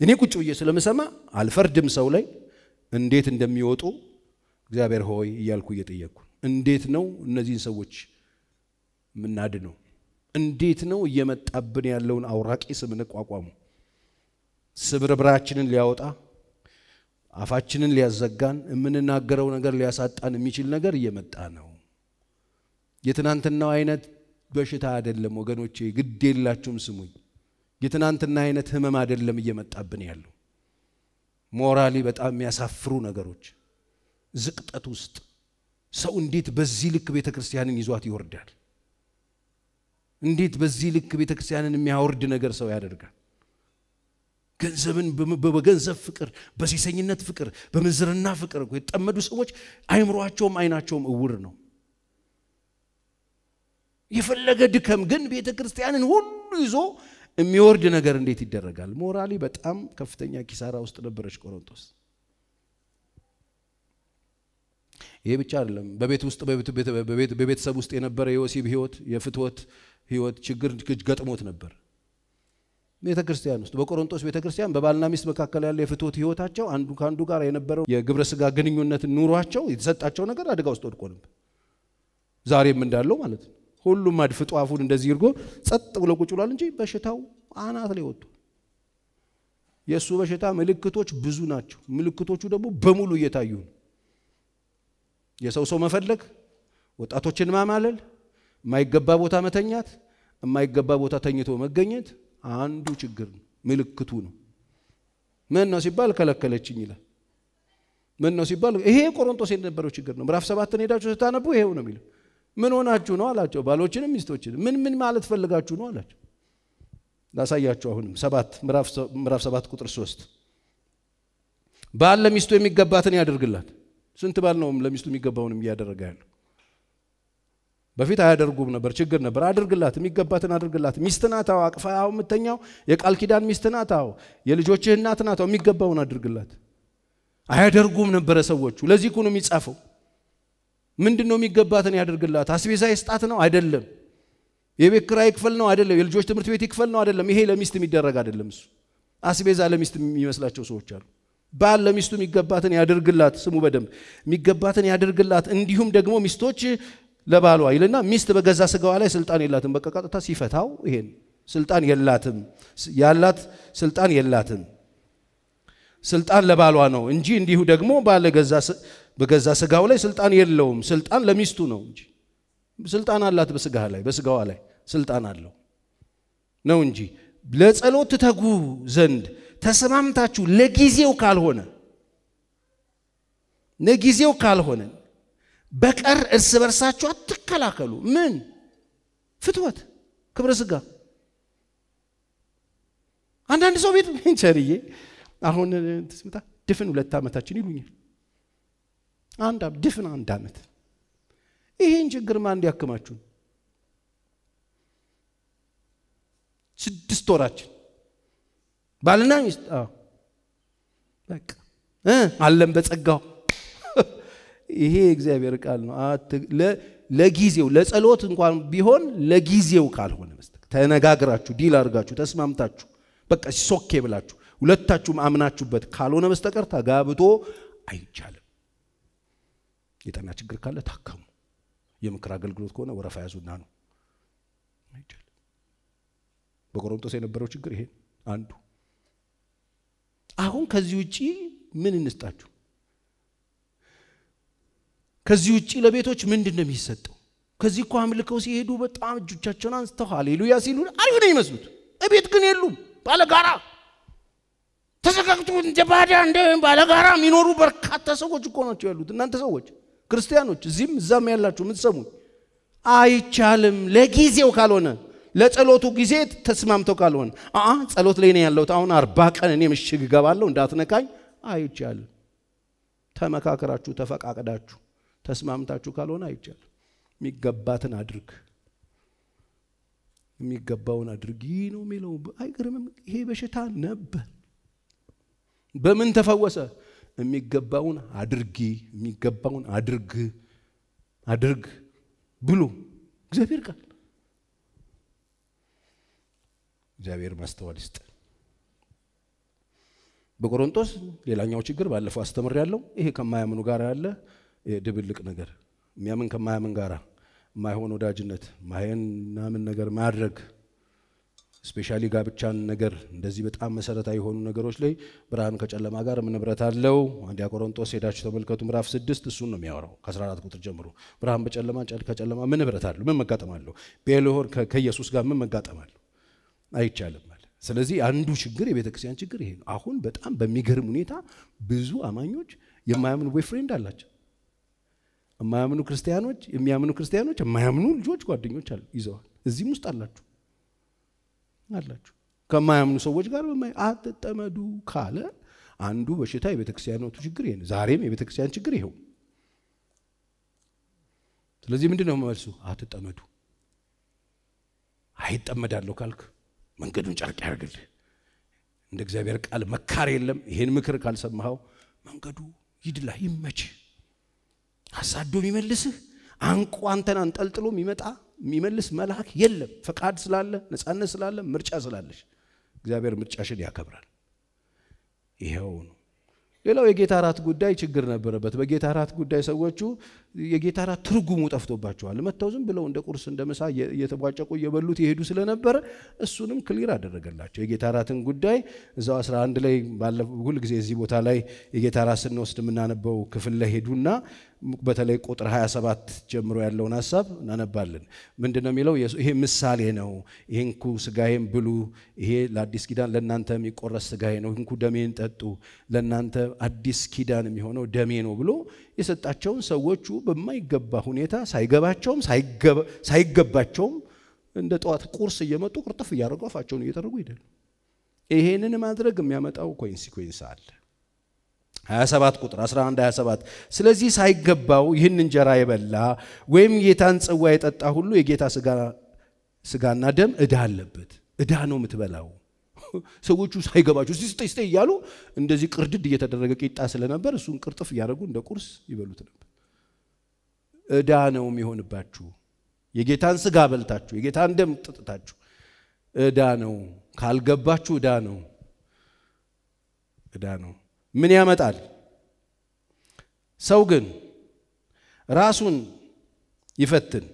እኔ ቁጭ ብዬ ስለምሰማ አልፈርድም ሰው ላይ እንዴት እንደሚወጡ እግዚአብሔር ሆይ እያልኩ እየጠየቅኩ እንዴት ነው እነዚህን ሰዎች የምናድነው? እንዴት ነው እየመጣብን ያለውን አውራቂ ስም እንቋቋሙ? ስብርብራችንን ሊያወጣ አፋችንን ሊያዘጋን የምንናገረው ነገር ሊያሳጣን የሚችል ነገር እየመጣ ነው። የትናንትናው አይነት በሽታ አይደለም ወገኖቼ፣ ግድ የላችሁም ስሙኝ። የትናንትና አይነት ህመም አይደለም እየመጣብን ያለው ሞራሊ በጣም የሚያሳፍሩ ነገሮች፣ ዝቅጠት ውስጥ ሰው እንዴት በዚህ ልክ ቤተ ክርስቲያንን ይዟት ይወርዳል? እንዴት በዚህ ልክ ቤተ ክርስቲያንን የሚያወርድ ነገር ሰው ያደርጋል? ገንዘብን በገንዘብ ፍቅር፣ በሴሰኝነት ፍቅር፣ በምንዝርና ፍቅር የጠመዱ ሰዎች አይምሯቸውም አይናቸውም እውር ነው። የፈለገ ድከም ግን ቤተ ክርስቲያንን ሁሉ ይዞ የሚወርድ ነገር እንዴት ይደረጋል? ሞራሊ በጣም ከፍተኛ ኪሳራ ውስጥ ነበረች ቆሮንቶስ። ይሄ ብቻ አይደለም። በቤት ውስጥ በቤተሰብ ውስጥ የነበረ የወሲብ ህይወት፣ የፍትወት ህይወት ችግር ገጥሞት ነበር። ቤተ ክርስቲያን ውስጥ በቆሮንቶስ ቤተ ክርስቲያን በባልና ሚስት መካከል ያለ የፍትወት ህይወታቸው አንዱ ከአንዱ ጋር የነበረው የግብረ ስጋ ግንኙነት ኑሯቸው የተሰጣቸው ነገር አደጋ ውስጥ ወድቆ ነበር። ዛሬም እንዳለው ማለት ነው። ሁሉም አድፍጦ አፉን እንደዚህ እርጎ ጸጥ ብሎ ቁጭ ብሏል እንጂ በሽታው አናት ላይ ወጥቶ የእሱ በሽታ ምልክቶች ብዙ ናቸው። ምልክቶቹ ደግሞ በሙሉ እየታዩ ነው። የሰው ሰው መፈለግ፣ ወጣቶችን ማማለል፣ የማይገባ ቦታ መተኛት፣ የማይገባ ቦታ ተኝቶ መገኘት አንዱ ችግር ነው። ምልክቱ ነው። ምን ነው ሲባል ከለከለችኝ ይላል። ምን ነው ሲባል ይሄ ቆሮንቶስ የነበረው ችግር ነው። ምዕራፍ ሰባትን ሄዳችሁ ስታነቡ ይሄው ነው የሚለው ምን ሆናችሁ ነው አላቸው። ባሎችንም ሚስቶችንም ምን ምን ማለት ፈልጋችሁ ነው አላቸው። ላሳያችሁ። አሁንም ሰባት ምዕራፍ ሰባት ቁጥር ሶስት ባል ለሚስቱ የሚገባትን ያደርግላት። ስንት ባል ነው ለሚስቱ የሚገባውንም እያደረገ ያለው? በፊት አያደርጉም ነበር፣ ችግር ነበር። አድርግላት፣ የሚገባትን አድርግላት። ሚስት ናት፣ አዎ አቅፋ አዎ የምተኛው የቃል ኪዳን ሚስት ናት፣ አዎ የልጆችህ እናት ናት፣ አዎ የሚገባውን አድርግላት። አያደርጉም ነበረ ሰዎቹ። ለዚህ እኮ ነው የሚጻፈው ምንድን ነው የሚገባትን ያደርግላት? አስቤዛ ይስጣት ነው አይደለም። የቤት ኪራይ ይክፈል ነው አይደለም። የልጆች ትምህርት ቤት ይክፈል ነው አይደለም። ይሄ ለሚስት የሚደረግ አይደለም። እሱ አስቤዛ ለሚስት የሚመስላቸው ሰዎች አሉ። ባል ለሚስቱ የሚገባትን ያደርግላት። ስሙ በደንብ የሚገባትን ያደርግላት። እንዲሁም ደግሞ ሚስቶች ለባሏ ይልና ሚስት በገዛ ስጋዋ ላይ ስልጣን የላትም። በቃ ቀጥታ ሲፈታው ይሄን ስልጣን የላትም። ያላት ስልጣን የላትም። ስልጣን ለባሏ ነው እንጂ እንዲሁ ደግሞ ባለ በገዛ ስጋው ላይ ስልጣን የለውም። ስልጣን ለሚስቱ ነው እንጂ ስልጣን አላት በስጋ ላይ በስጋዋ ላይ ስልጣን አለው ነው እንጂ ለጸሎት ትተጉ ዘንድ ተስማምታችሁ ለጊዜው ካልሆነ ለጊዜው ካልሆነ በቀር እርስ በርሳችሁ አትከላከሉ። ምን ፍትወት፣ ክብረ ስጋ። አንዳንድ ሰው ቤት ቸርዬ አሁን ስምታ ድፍን ሁለት ዓመታችን ይሉኛል። አንድ ድፍን አንድ ዓመት ይሄን ችግር ማን እንዲያክማችሁ ስድስት ወራችን። ባልና ሚስት? በቃ። አለም በጸጋው። ይሄ እግዚአብሔር ቃል ነው። ለጊዜው ለጸሎት እንኳን ቢሆን ለጊዜው ካልሆነ በስተቀር። ተነጋግራችሁ deal አድርጋችሁ ተስማምታችሁ በቃ it's okay ብላችሁ ሁለታችሁም አምናችሁበት ካልሆነ በስተቀር ተጋብቶ አይቻልም። የጠና ችግር ካለ ታከሙ። የምክር አገልግሎት ከሆነ ወረፋ ያዙና ነው። አይቻልም። በቆሮንቶስ የነበረው ችግር ይሄ አንዱ። አሁን ከዚህ ውጪ ምን እንስጣችሁ? ከዚህ ውጪ ለቤቶች ምንድን ነው የሚሰጠው? ከዚህ እኮ አምልከው ሲሄዱ በጣም እጆቻቸውን አንስተው ሃሌሉያ ሲሉ አሪፍ ነው ይመስሉት። እቤት ግን የሉም። ባለጋራ ተዘጋግቶ እንደ ባዳ እንደ ባለጋራ የሚኖሩ በርካታ ሰዎች እኮ ናቸው ያሉት። እናንተ ሰዎች ክርስቲያኖች፣ እዚህም እዛም ያላችሁ የምትሰሙ አይቻልም። ለጊዜው ካልሆነ ለጸሎቱ ጊዜ ተስማምተው ካልሆን አ ጸሎት ላይ ነው ያለሁት አሁን አርባ ቀን እኔ ምሽግ እገባለሁ እንዳትነካኝ አይቻልም። ተመካከራችሁ ተፈቃቅዳችሁ ተስማምታችሁ ካልሆነ አይቻልም። የሚገባትን አድርግ የሚገባውን አድርግ ይህ ነው የሚለው አይገርምም? ይሄ በሽታ ነበር። በምን ተፈወሰ? የሚገባውን አድርጊ፣ የሚገባውን አድርግ አድርግ ብሎ እግዚአብሔር ቃል። እግዚአብሔር ማስተዋል ይስጥ። በቆሮንቶስ ሌላኛው ችግር ባለፈው አስተምር ያለው ይሄ ከማያምኑ ጋር ያለ ድብልቅ ነገር። የሚያምን ከማያምን ጋራ የማይሆን ወዳጅነት ማይናምን ነገር ማድረግ ስፔሻሊ ጋብቻን ነገር እንደዚህ በጣም መሰረታዊ የሆኑ ነገሮች ላይ ብርሃን ከጨለማ ጋር ምን ንብረት አለው? አንደኛ ቆሮንቶስ ሄዳችሁ ተመልከቱ። ምዕራፍ ስድስት እሱን ነው የሚያወራው ከ14 ቁጥር ጀምሮ ብርሃን በጨለማ ከጨለማ ምን ንብረት አለው? ምን መጋጠም አለው? ቤልሆር ከኢየሱስ ጋር ምን መጋጠም አለው? አይቻልም ስለዚህ አንዱ ችግር የቤተ ክርስቲያን ችግር ይሄ ነው። አሁን በጣም በሚገርም ሁኔታ ብዙ አማኞች የማያምኑ boyfriend አላቸው። የማያምኑ ክርስቲያኖች የሚያምኑ ክርስቲያኖች የማያምኑ ልጆች ጓደኞች አሉ ይዘዋል። እዚህም ውስጥ አላችሁ አላችሁ ከማያምኑ ሰዎች ጋር አትጠመዱ ካለ አንዱ በሽታ የቤተ ክርስቲያኖቱ ችግር ይሄ ዛሬም የቤተ ክርስቲያን ችግር ይኸው። ስለዚህ ምንድን ነው መልሱ? አትጠመዱ። አይጠመዳለሁ ካልክ መንገዱን ጨርቅ ያደርግልህ። እንደ እግዚአብሔር ቃል መካር የለም። ይሄን ምክር ካልሰማኸው መንገዱ ይድላ ይመች። አሳዶ የሚመልስህ አንቆ አንተን አንጠልጥሎ የሚመጣ የሚመልስ መልአክ የለም። ፈቃድ ስላለ ነፃነት ስላለ ምርጫ ስላለሽ እግዚአብሔር ምርጫሽን ያከብራል። ይኸው ነው። ሌላው የጌታ እራት ጉዳይ ችግር ነበረበት። በጌታ እራት ጉዳይ ሰዎቹ የጌታ እራት ትርጉሙ ጠፍቶባቸዋል። መጥተው ዝም ብለው እንደ ቁርስ እንደ ምሳ እየተቧጨቁ እየበሉት የሄዱ ስለነበረ እሱንም ክሊር አደረገላቸው። የጌታ እራትን ጉዳይ እዛው 11 ላይ ሁል ጊዜ እዚህ ቦታ ላይ የጌታ እራት ስንወስድ የምናነበው ክፍል ላይ ሄዱና በተለይ ቁጥር 27 ጀምሮ ያለውን ሀሳብ እናነባለን። ምንድን ነው የሚለው? ይሄ ምሳሌ ነው። ይህንኩ ስጋዬን ብሉ፣ ይሄ ለአዲስ ኪዳን ለእናንተ የሚቆረስ ስጋዬ ነው። ይህንኩ ደሜን ጠጡ፣ ለእናንተ አዲስ ኪዳን የሚሆነው ደሜ ነው ብሎ የሰጣቸውን ሰዎቹ በማይገባ ሁኔታ ሳይገባቸውም ሳይገባቸውም እንደ ጠዋት ቁርስ እየመጡ ቁርጥፍ እያደረጉ አፋቸውን እየጠረጉ ይሄዳሉ። ይሄንን ማድረግ የሚያመጣው consequence አለ። 27 ቁጥር 11 27 ስለዚህ ሳይገባው ይህን እንጀራ የበላ ወይም ጌታን ጽዋ የጠጣ ሁሉ የጌታ ስጋና ደም ዕዳ አለበት። ዕዳ ነው የምትበላው። ሰዎቹ ሳይገባቸው እስቲ ስጠኝ ስጠኝ እያሉ እንደዚህ ቅርድድ እየተደረገ ቂጣ ስለነበር እሱን ቅርጥፍ እያደረጉ እንደ ቁርስ ይበሉት ነበር። ዕዳ ነው የሚሆንባችሁ። የጌታን ስጋ በልታችሁ የጌታን ደም ጥጥታችሁ ዕዳ ነው። ካልገባችሁ ዕዳ ነው፣ ዕዳ ነው። ምን ያመጣል? ሰው ግን ራሱን ይፈትን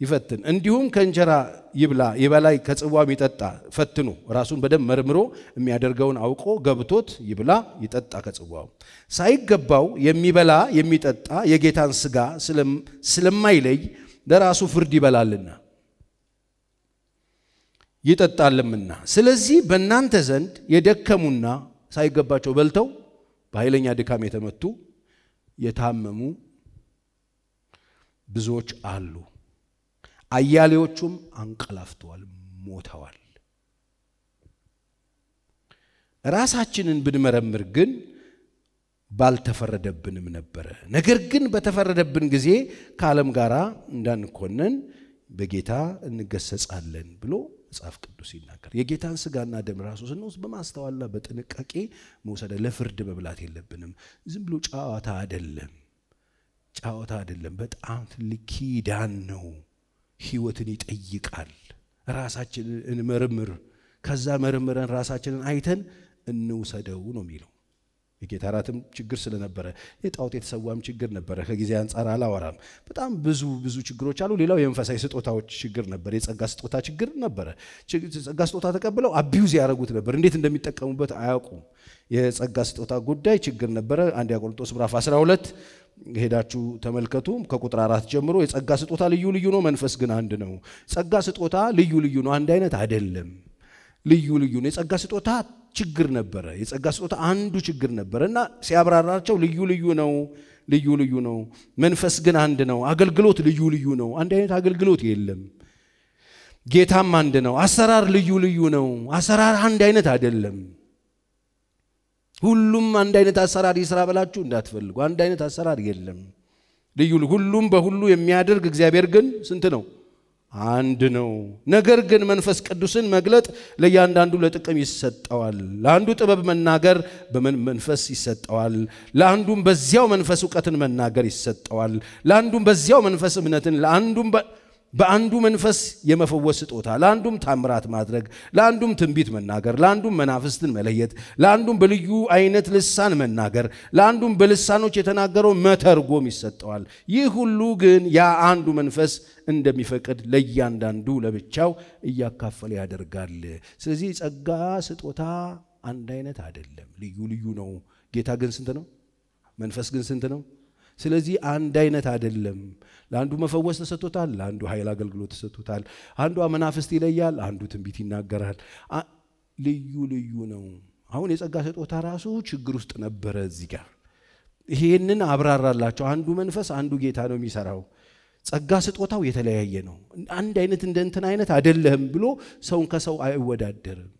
ይፈትን። እንዲሁም ከእንጀራ ይብላ ይበላይ ከጽዋም ይጠጣ ፈትኖ ራሱን በደንብ መርምሮ የሚያደርገውን አውቆ ገብቶት ይብላ ይጠጣ ከጽዋው። ሳይገባው የሚበላ የሚጠጣ የጌታን ስጋ ስለማይለይ ለራሱ ፍርድ ይበላልና ይጠጣልምና። ስለዚህ በእናንተ ዘንድ የደከሙና ሳይገባቸው በልተው በኃይለኛ ድካም የተመቱ የታመሙ ብዙዎች አሉ። አያሌዎቹም አንቀላፍተዋል፣ ሞተዋል። ራሳችንን ብንመረምር ግን ባልተፈረደብንም ነበረ። ነገር ግን በተፈረደብን ጊዜ ከዓለም ጋር እንዳንኮነን በጌታ እንገሰጻለን ብሎ መጽሐፍ ቅዱስ ይናገር። የጌታን ስጋና ደም ራሱ ስንወስድ በማስተዋልና በጥንቃቄ መውሰድ፣ ለፍርድ መብላት የለብንም። ዝም ብሎ ጨዋታ አይደለም፣ ጨዋታ አይደለም። በጣም ትልቅ ኪዳን ነው። ህይወትን ይጠይቃል። ራሳችንን እንመርምር፣ ከዛ መርምረን ራሳችንን አይተን እንውሰደው ነው የሚለው። የጌታ እራትም ችግር ስለነበረ የጣዖት የተሰዋም ችግር ነበረ። ከጊዜ አንጻር አላወራም። በጣም ብዙ ብዙ ችግሮች አሉ። ሌላው የመንፈሳዊ ስጦታዎች ችግር ነበረ። የጸጋ ስጦታ ችግር ነበረ። ጸጋ ስጦታ ተቀብለው አቢዩዝ ያደረጉት ነበር። እንዴት እንደሚጠቀሙበት አያውቁም። የጸጋ ስጦታ ጉዳይ ችግር ነበረ። አንደኛ ቆሮንቶስ ምዕራፍ 12 ሄዳችሁ ተመልከቱ። ከቁጥር አራት ጀምሮ የጸጋ ስጦታ ልዩ ልዩ ነው፣ መንፈስ ግን አንድ ነው። ጸጋ ስጦታ ልዩ ልዩ ነው፣ አንድ አይነት አይደለም። ልዩ ልዩ ነው። የጸጋ ስጦታ ችግር ነበረ። የጸጋ ስጦታ አንዱ ችግር ነበረ እና ሲያብራራቸው ልዩ ልዩ ነው፣ ልዩ ልዩ ነው። መንፈስ ግን አንድ ነው። አገልግሎት ልዩ ልዩ ነው፣ አንድ አይነት አገልግሎት የለም። ጌታም አንድ ነው። አሰራር ልዩ ልዩ ነው። አሰራር አንድ አይነት አይደለም። ሁሉም አንድ አይነት አሰራር ይስራ ብላችሁ እንዳትፈልጉ። አንድ አይነት አሰራር የለም። ልዩ ሁሉም በሁሉ የሚያደርግ እግዚአብሔር ግን ስንት ነው? አንድ ነው። ነገር ግን መንፈስ ቅዱስን መግለጥ ለእያንዳንዱ ለጥቅም ይሰጠዋል። ለአንዱ ጥበብ መናገር በመንፈስ ይሰጠዋል። ለአንዱም በዚያው መንፈስ እውቀትን መናገር ይሰጠዋል። ለአንዱም በዚያው መንፈስ እምነትን፣ ለአንዱም በአንዱ መንፈስ የመፈወስ ስጦታ፣ ለአንዱም ታምራት ማድረግ፣ ለአንዱም ትንቢት መናገር፣ ለአንዱም መናፍስትን መለየት፣ ለአንዱም በልዩ አይነት ልሳን መናገር፣ ለአንዱም በልሳኖች የተናገረው መተርጎም ይሰጠዋል። ይህ ሁሉ ግን ያ አንዱ መንፈስ እንደሚፈቅድ ለእያንዳንዱ ለብቻው እያካፈለ ያደርጋል። ስለዚህ ጸጋ ስጦታ አንድ አይነት አይደለም፣ ልዩ ልዩ ነው። ጌታ ግን ስንት ነው? መንፈስ ግን ስንት ነው? ስለዚህ አንድ አይነት አይደለም። ለአንዱ መፈወስ ተሰጥቶታል፣ ለአንዱ ኃይል አገልግሎት ተሰጥቶታል። አንዱ መናፍስት ይለያል፣ አንዱ ትንቢት ይናገራል። ልዩ ልዩ ነው። አሁን የጸጋ ስጦታ ራሱ ችግር ውስጥ ነበረ። እዚህ ጋር ይሄንን አብራራላቸው። አንዱ መንፈስ አንዱ ጌታ ነው የሚሰራው። ጸጋ ስጦታው የተለያየ ነው። አንድ አይነት እንደ እንትን አይነት አይደለህም ብሎ ሰውን ከሰው አይወዳደርም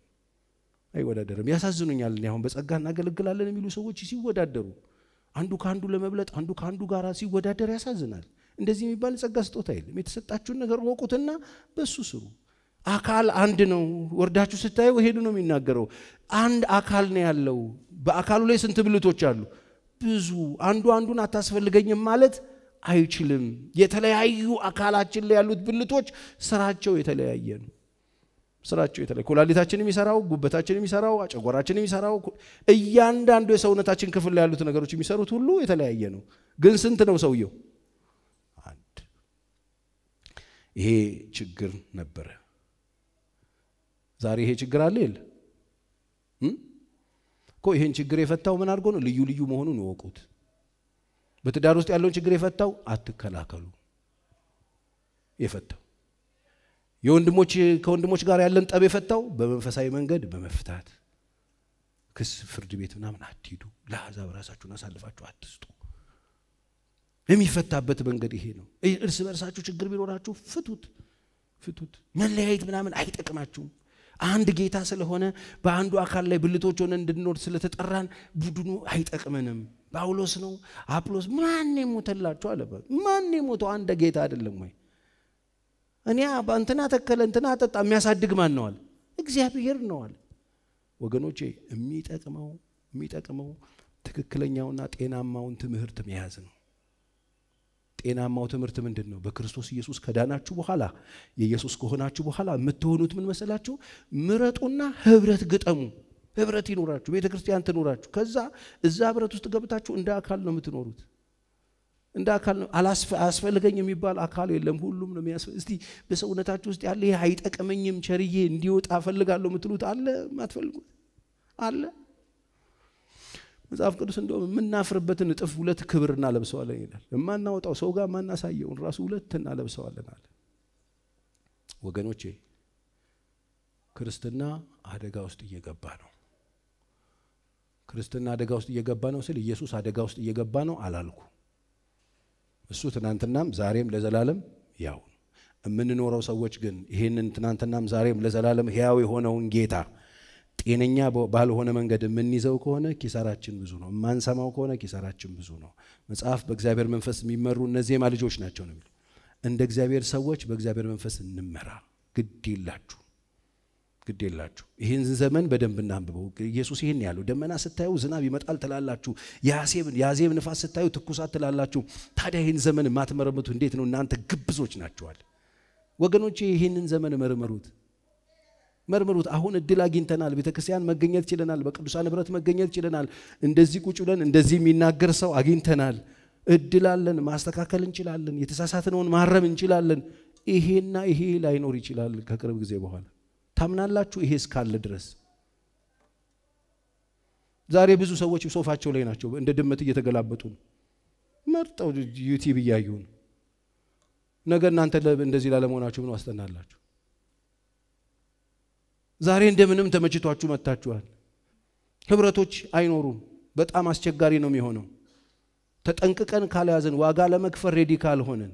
አይወዳደርም። ያሳዝኑኛል። እኔ አሁን በጸጋ እናገለግላለን የሚሉ ሰዎች ሲወዳደሩ አንዱ ከአንዱ ለመብለጥ አንዱ ከአንዱ ጋር ሲወዳደር ያሳዝናል። እንደዚህ የሚባል ጸጋ ስጦታ የለም። የተሰጣችሁን ነገር ወቁትና በሱ ስሩ። አካል አንድ ነው። ወርዳችሁ ስታየው ይሄዱ ነው የሚናገረው። አንድ አካል ነው ያለው። በአካሉ ላይ ስንት ብልቶች አሉ? ብዙ። አንዱ አንዱን አታስፈልገኝም ማለት አይችልም። የተለያዩ አካላችን ላይ ያሉት ብልቶች ስራቸው የተለያየ ነው። ስራቸው የተለያየ ኩላሊታችን የሚሰራው ጉበታችን የሚሰራው ጨጓራችን የሚሰራው እያንዳንዱ የሰውነታችን ክፍል ያሉት ነገሮች የሚሰሩት ሁሉ የተለያየ ነው። ግን ስንት ነው ሰውየው? አንድ። ይሄ ችግር ነበረ። ዛሬ ይሄ ችግር አለ የለ እኮ። ይሄን ችግር የፈታው ምን አድርጎ ነው? ልዩ ልዩ መሆኑን እወቁት። በትዳር ውስጥ ያለውን ችግር የፈታው አትከላከሉ የፈታው የወንድሞች ከወንድሞች ጋር ያለን ጠብ የፈታው በመንፈሳዊ መንገድ በመፍታት ክስ ፍርድ ቤት ምናምን አትሂዱ፣ ለአሕዛብ ራሳችሁን አሳልፋችሁ አትስጡ። የሚፈታበት መንገድ ይሄ ነው። እርስ በርሳችሁ ችግር ቢኖራችሁ ፍቱት፣ ፍቱት። መለያየት ምናምን አይጠቅማችሁም። አንድ ጌታ ስለሆነ በአንዱ አካል ላይ ብልቶች ሆነን እንድንኖር ስለተጠራን ቡድኑ አይጠቅመንም። ጳውሎስ ነው አጵሎስ፣ ማን የሞተላችሁ አለ። ማን የሞተው? አንድ ጌታ አይደለም ወይ? እኔ እንትና ተከለ እንትና ጠጣ የሚያሳድግ ማን ነዋል? እግዚአብሔር ነዋል። ወገኖቼ የሚጠቅመው የሚጠቅመው ትክክለኛውና ጤናማውን ትምህርት መያዝ ነው። ጤናማው ትምህርት ምንድን ነው? በክርስቶስ ኢየሱስ ከዳናችሁ በኋላ የኢየሱስ ከሆናችሁ በኋላ የምትሆኑት ምን መሰላችሁ? ምረጡና ህብረት ግጠሙ። ህብረት ይኖራችሁ፣ ቤተ ክርስቲያን ትኖራችሁ። ከዛ እዛ ህብረት ውስጥ ገብታችሁ እንደ አካል ነው የምትኖሩት እንደ አካል ነው። አያስፈልገኝ የሚባል አካል የለም። ሁሉም ነው የሚያስፈልግ። እስቲ በሰውነታችሁ ውስጥ ያለ ይህ አይጠቅመኝም ቸርዬ እንዲወጣ እፈልጋለሁ የምትሉት አለ? የማትፈልጉት አለ? መጽሐፍ ቅዱስ እንደውም የምናፍርበትን እጥፍ ሁለት ክብር እናለብሰዋለን ይላል። የማናወጣው ሰው ጋር የማናሳየውን ራሱ ሁለት እናለብሰዋለን አለ። ወገኖቼ ክርስትና አደጋ ውስጥ እየገባ ነው። ክርስትና አደጋ ውስጥ እየገባ ነው ስል ኢየሱስ አደጋ ውስጥ እየገባ ነው አላልኩ እሱ ትናንትናም ዛሬም ለዘላለም ያው የምንኖረው ሰዎች ግን ይህንን ትናንትናም ዛሬም ለዘላለም ሕያው የሆነውን ጌታ ጤነኛ ባልሆነ መንገድ የምንይዘው ከሆነ ኪሳራችን ብዙ ነው። የማንሰማው ከሆነ ኪሳራችን ብዙ ነው። መጽሐፍ በእግዚአብሔር መንፈስ የሚመሩ እነዚህማ ልጆች ናቸው ነው እንደ እግዚአብሔር ሰዎች በእግዚአብሔር መንፈስ እንመራ። ግድ የላችሁ ግድ የላችሁ። ይህን ዘመን በደንብ እናንብበው። ኢየሱስ ይህን ያለው ደመና ስታዩ ዝናብ ይመጣል ትላላችሁ፣ የአዜብ ንፋስ ስታዩ ትኩሳት ትላላችሁ። ታዲያ ይህን ዘመን የማትመረምቱ እንዴት ነው? እናንተ ግብዞች ናቸዋል። ወገኖቼ ይህንን ዘመን መርምሩት፣ መርምሩት። አሁን እድል አግኝተናል። ቤተ ክርስቲያን መገኘት ችለናል። በቅዱሳን ህብረት መገኘት ችለናል። እንደዚህ ቁጭ ብለን እንደዚህ የሚናገር ሰው አግኝተናል። እድል አለን። ማስተካከል እንችላለን። የተሳሳትነውን ማረም እንችላለን። ይሄና ይሄ ላይኖር ይችላል ከቅርብ ጊዜ በኋላ ታምናላችሁ? ይሄ እስካለ ድረስ ዛሬ ብዙ ሰዎች ሶፋቸው ላይ ናቸው፣ እንደ ድመት እየተገላበጡ ነው፣ መርጠው ዩቲዩብ እያዩ ነው። ነገ እናንተ እንደዚህ ላለመሆናችሁ ምን ዋስጠናላችሁ? ዛሬ እንደምንም ተመችቷችሁ መጥታችኋል። ህብረቶች አይኖሩም። በጣም አስቸጋሪ ነው የሚሆነው። ተጠንቅቀን ካልያዝን፣ ዋጋ ለመክፈል ሬዲ ካልሆንን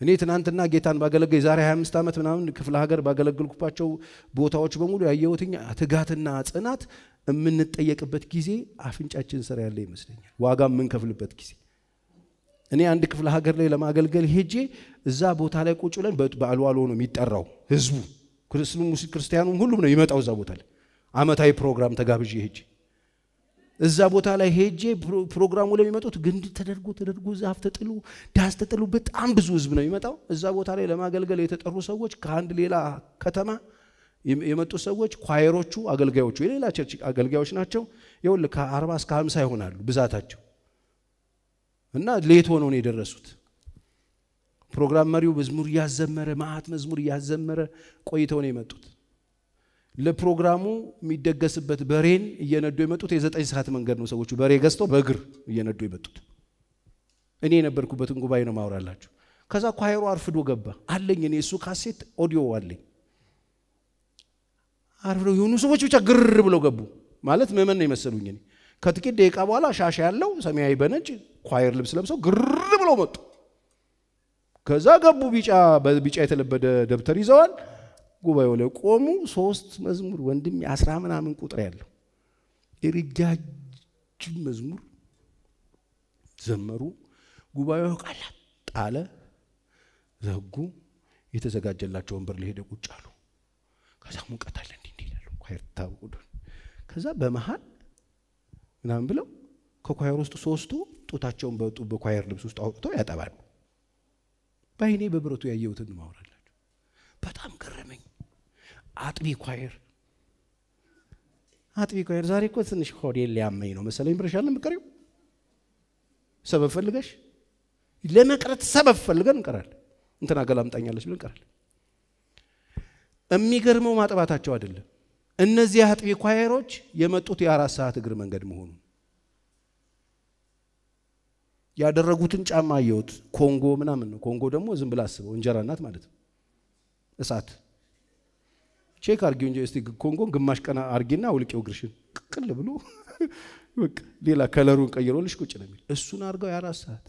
እኔ ትናንትና ጌታን ባገለገል የዛሬ 25 ዓመት ምናምን ክፍለ ሀገር ባገለገልኩባቸው ቦታዎች በሙሉ ያየሁትኛ ትጋትና ጽናት የምንጠየቅበት ጊዜ አፍንጫችን ስር ያለ ይመስለኛል። ዋጋ የምንከፍልበት ጊዜ። እኔ አንድ ክፍለ ሀገር ላይ ለማገልገል ሄጄ እዛ ቦታ ላይ ቁጭ ብለን በአልዋሎ ነው የሚጠራው ህዝቡ፣ ክርስቲያኑም ሁሉም ነው የሚመጣው እዛ ቦታ ላይ። አመታዊ ፕሮግራም ተጋብዤ ሄጄ እዛ ቦታ ላይ ሄጄ ፕሮግራሙ ላይ የሚመጡት ግንድ ተደርጎ ተደርጎ ዛፍ ተጥሎ ዳስ ተጥሎ በጣም ብዙ ህዝብ ነው የሚመጣው። እዛ ቦታ ላይ ለማገልገል የተጠሩ ሰዎች ከአንድ ሌላ ከተማ የመጡ ሰዎች choir ኦቹ፣ አገልጋዮቹ የሌላ church አገልጋዮች ናቸው። ይኸውልህ ከአርባ እስከ ሀምሳ ይሆናሉ ብዛታቸው እና late ሆነው ነው የደረሱት። ፕሮግራም መሪው መዝሙር እያዘመረ መዓት መዝሙር እያዘመረ ቆይተው ነው የመጡት። ለፕሮግራሙ የሚደገስበት በሬን እየነዱ የመጡት የዘጠኝ ሰዓት መንገድ ነው። ሰዎቹ በሬ ገዝተው በእግር እየነዱ የመጡት። እኔ የነበርኩበትን ጉባኤ ነው ማውራላችሁ። ከዛ ኳየሮ አርፍዶ ገባ አለኝ። እኔ እሱ ካሴት ኦዲዮ አለኝ። አርፍዶ የሆኑ ሰዎች ብቻ ግር ብለው ገቡ። ማለት ምዕመን ነው የመሰሉኝ። እኔ ከጥቂት ደቂቃ በኋላ ሻሻ ያለው ሰማያዊ በነጭ ኳየር ልብስ ለብሰው ግር ብለው መጡ። ከዛ ገቡ። ቢጫ በቢጫ የተለበደ ደብተር ይዘዋል። ጉባኤው ላይ ቆሙ። ሶስት መዝሙር ወንድም የአስራ ምናምን ቁጥር ያለው የረጃጅም መዝሙር ዘመሩ። ጉባኤው ቃላት ጣለ፣ ዘጉ። የተዘጋጀላቸው ወንበር ላይ ሄደ ቁጭ አሉ። ከዛ ሙቀት አለ እንዲህ ይላሉ። ኳየር ታውቁ። ከዛ በመሃል ምናምን ብለው ከኳየር ውስጥ ሶስቱ ጡታቸውን በጡ በኳየር ልብስ ውስጥ አውጥተው ያጠባሉ። በአይኔ በብረቱ ያየሁትን ማውራላችሁ በጣም ገረመኝ። አጥቢ ኳየር አጥቢ ኳየር ዛሬ እኮ ትንሽ ሆዴን ሊያመኝ ነው መሰለኝ ብለሻል። የምትቀሪው ሰበብ ፈልገሽ ለመቅረት ሰበብ ፈልገን እንቀራለን። እንትና ገላምጣኛለች ብለን እንቀራለን። የሚገርመው ማጥባታቸው አይደለም። እነዚህ አጥቢ choir ኦች የመጡት የአራት ሰዓት እግር መንገድ መሆኑን ያደረጉትን ጫማ አየሁት። ኮንጎ ምናምን ነው። ኮንጎ ደግሞ ዝም ብላ አስበው እንጀራ እናት ማለት ነው። እስቲ check አርጊው እንጂ እስቲ ኮንጎን ግማሽ ቀን አርጊና አውልቄው እግርሽን። ቅቅል ብሎ ሌላ ከለሩን ቀይሮልሽ ቁጭ ነው የሚል። እሱን አድርገው የአራት ሰዓት።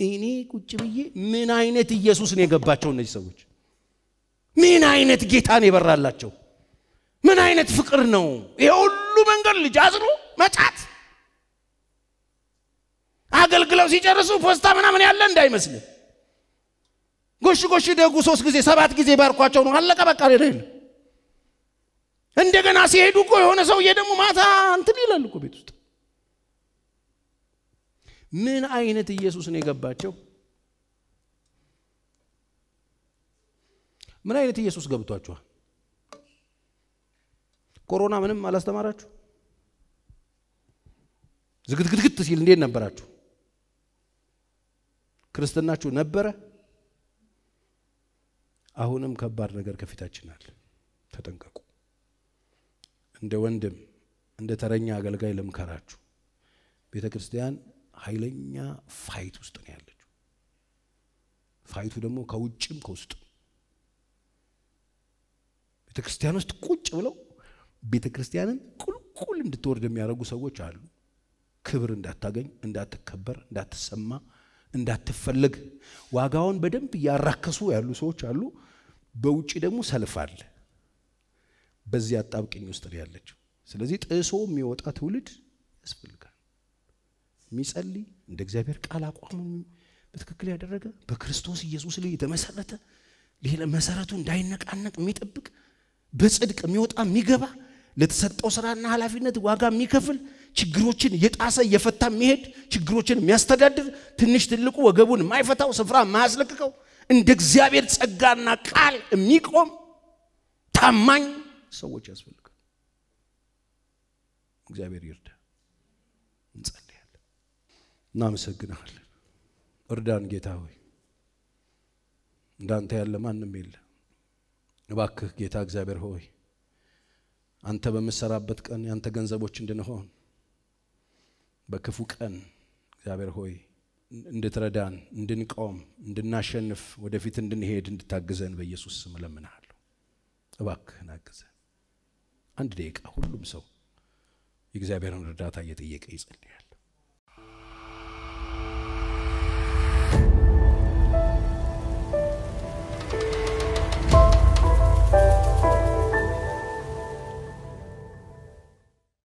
እኔ ቁጭ ብዬ ምን አይነት ኢየሱስ ነው የገባቸው እነዚህ ሰዎች? ምን አይነት ጌታን የበራላቸው? ምን አይነት ፍቅር ነው? ይሄ ሁሉ መንገድ ልጅ አዝሮ መጫት። አገልግለው ሲጨርሱ ፖስታ ምናምን ያለ እንዳይመስል ጎሽ ጎሽ ደጉ ሶስት ጊዜ ሰባት ጊዜ ባርኳቸው ነው። አለቀ በቃ ሌላ እንደገና ሲሄዱ እኮ የሆነ ሰውዬ ደግሞ ማታ እንትን ይላል እኮ ቤት ውስጥ። ምን አይነት ኢየሱስ ነው የገባቸው? ምን አይነት ኢየሱስ ገብቷችኋል? ኮሮና ምንም አላስተማራችሁ? ዝግትግትግት ሲል እንዴት ነበራችሁ? ክርስትናችሁ ነበረ አሁንም ከባድ ነገር ከፊታችን አለ። ተጠንቀቁ። እንደ ወንድም እንደ ተረኛ አገልጋይ ልምከራችሁ። ቤተ ክርስቲያን ኃይለኛ fight ውስጥ ነው ያለችው። fight ኡ ደግሞ ከውጭም ከውስጥ ቤተ ክርስቲያን ውስጥ ቁጭ ብለው ቤተ ክርስቲያንን ቁልቁል እንድትወርድ የሚያደርጉ ሰዎች አሉ። ክብር እንዳታገኝ እንዳትከበር እንዳትሰማ እንዳትፈለግ። ዋጋውን በደንብ እያራከሱ ያሉ ሰዎች አሉ። በውጭ ደግሞ ሰልፍ አለ። በዚህ አጣብቅኝ ውስጥ ነው ያለችው። ስለዚህ ጥሶ የሚወጣ ትውልድ ያስፈልጋል። የሚጸልይ እንደ እግዚአብሔር ቃል አቋሙን በትክክል ያደረገ በክርስቶስ ኢየሱስ ላይ የተመሰረተ ሌላ መሰረቱ እንዳይነቃነቅ የሚጠብቅ በጽድቅ የሚወጣ የሚገባ ለተሰጠው ስራና ኃላፊነት ዋጋ የሚከፍል ችግሮችን እየጣሰ እየፈታ የሚሄድ ችግሮችን የሚያስተዳድር ትንሽ ትልቁ ወገቡን የማይፈታው ስፍራ የማያስለቅቀው እንደ እግዚአብሔር ጸጋና ቃል የሚቆም ታማኝ ሰዎች ያስፈልጋል። እግዚአብሔር ይርዳ። እንጸልያለን። እናመሰግናለን እርዳን ጌታ ሆይ። እንዳንተ ያለ ማንም የለ እባክህ ጌታ እግዚአብሔር ሆይ አንተ በምሰራበት ቀን ያንተ ገንዘቦች እንድንሆን በክፉ ቀን እግዚአብሔር ሆይ እንድትረዳን እንድንቆም እንድናሸንፍ ወደፊት እንድንሄድ እንድታግዘን በኢየሱስ ስም እለምንሃለሁ። እባክህን አግዘን። አንድ ደቂቃ ሁሉም ሰው የእግዚአብሔርን እርዳታ እየጠየቀ ይጸልያል